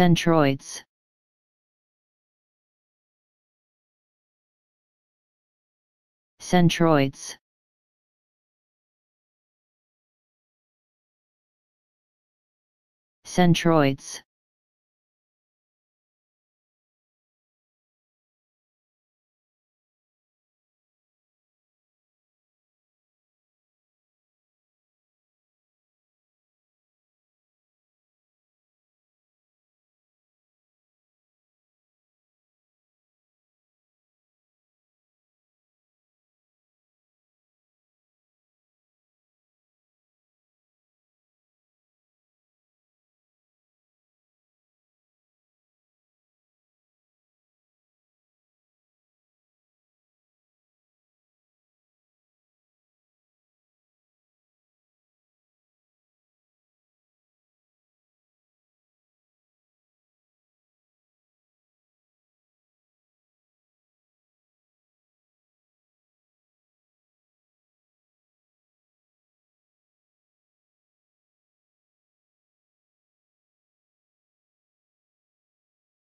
Centroids. Centroids. Centroids.